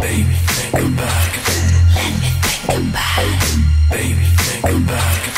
Baby, think about it. Let me think about it. Baby, think about it.